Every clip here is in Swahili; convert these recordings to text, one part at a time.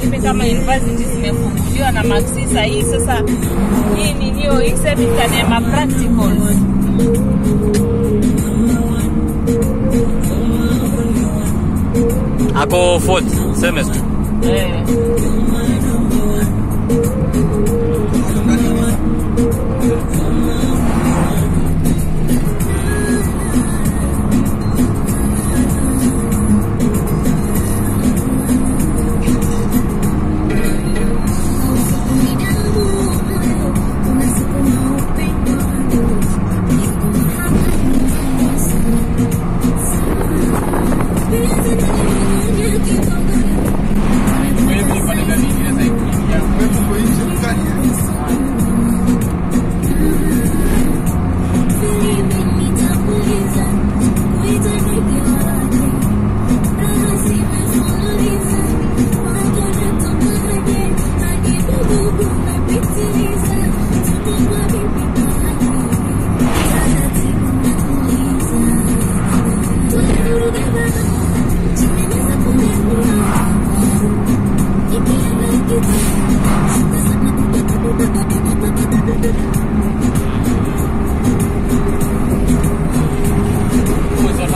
hivi kama university zimefunguliwa na Maxi sahii. Sasa hii ni hiyo hii semester ni ma practicals Ako fourth semester. eh.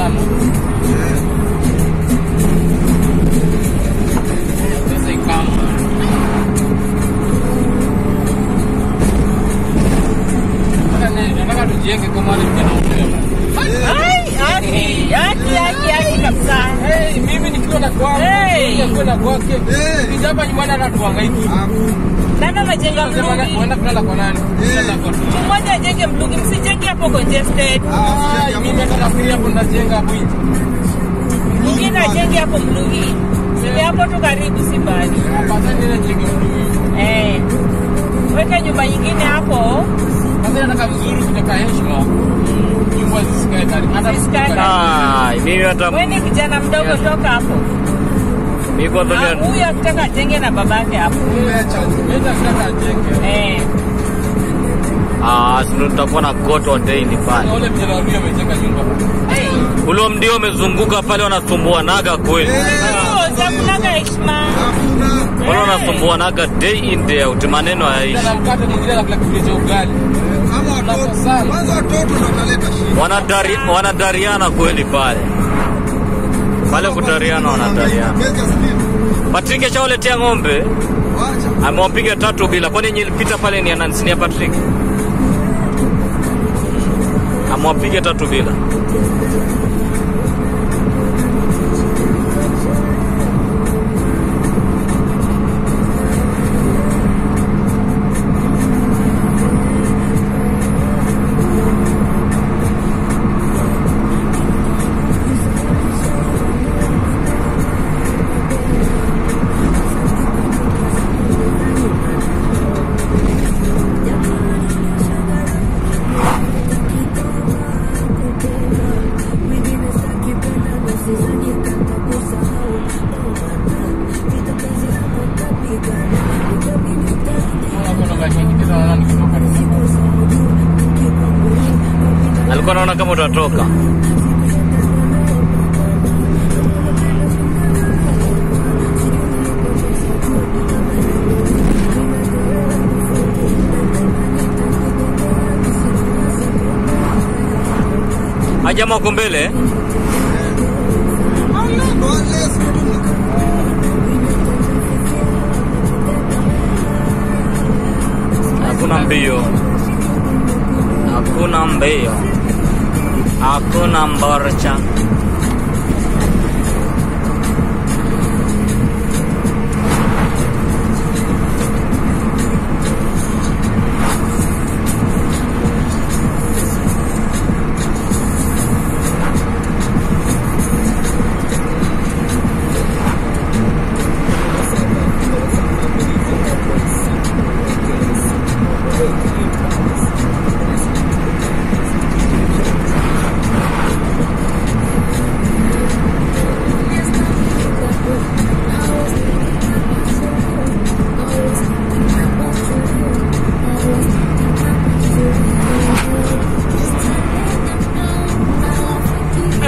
Wa Ai, haki, haki, haki, haki kabisa. Hey, mimi nikiwa na kwangu, Hey. yeye akiwa na kwake. Sisi nyumbani hata tuhangaiki. Nani amejenga Sema wana- mlugi? wanaenda kulala kwa nani? Kulala. Mmoja ajenge mlugi, msijenge hapo congested. Ah, hapo najenga hapo nje. Mwingine ajenge hapo mlugi. Sisi hapo tu karibu si mbali. Hapana, ni najenga mtu. Eh. Weka nyumba nyingine hapo. Sasa nataka vizuri kutoka heshima. Nyumba zisikae karibu. Hata Zisikae. Ah, mimi hata Wewe ni kijana mdogo, toka hapo. mimi kwa dunia. vile Huyu akitaka ajenge na babake hapo. Mimi acha. Mimi nataka ajenge. Eh. Ah, ndo tutakuwa na goto daily pale. wale vijana wawili wamejenga nyumba. Ule mdio umezunguka pale wanasumbuanaga kweli. Oh, Wale wanasumbuanaga day in day out, maneno hayaishi. Wanadari, wanadariana kweli pale pale, kudariana wanadariana. Patrick ashawaletea ng'ombe, amewapiga tatu bila. Kwani yenye ilipita pale ni anansinia Patrick? Amewapiga tatu bila. Alikuwa kama utatoka. Ajama uko mbele eh? Hakuna mbio, hakuna mbio, Aku nomor cang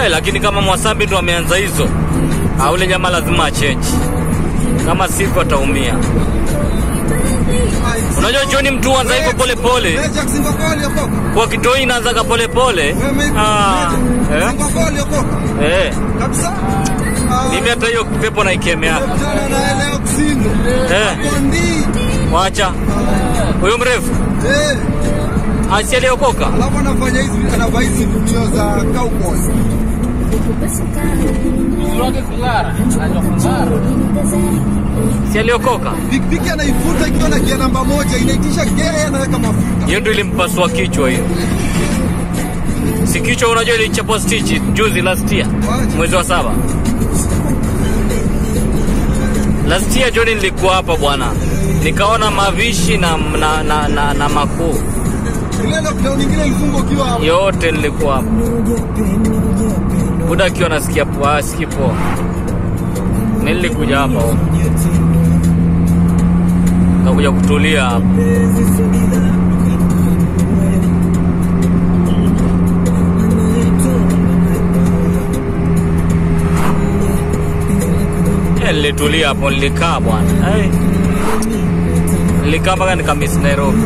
Eh, lakini kama Mwasambi ndo ameanza hizo, aule ule jamaa lazima achenji, kama sivyo ataumia. Unajua John mtu huanza hivyo pole pole, kwa kitoi inaanzaga pole pole. Ah, eh, eh. Kabisa. Mimi hata hiyo pepo naikemea. Na ikemea. Eh, wacha huyo mrefu Eh, asi aliokoka, alafu anafanya hizi anavaa hizi video za cowboy. sialiokoka. Pikipiki anaifuta ikiwa na gia namba moja, inaitisha gere, anaweka mafuta. Hiyo ndio ilimpasua kichwa hiyo. Si kichwa, unajua ilichapwa stichi juzi last year mwezi wa saba. Last year John nilikuwa hapa bwana, nikaona mavishi na, na, na, na, na makuu yote nilikuwa hapo. Buda akiwa nasikia poa, sikii poa. Nilikuja hapa. Nakuja kutulia hapa. Nilitulia hapo, nilikaa bwana. Nilikaa mpaka nikamisi Nairobi.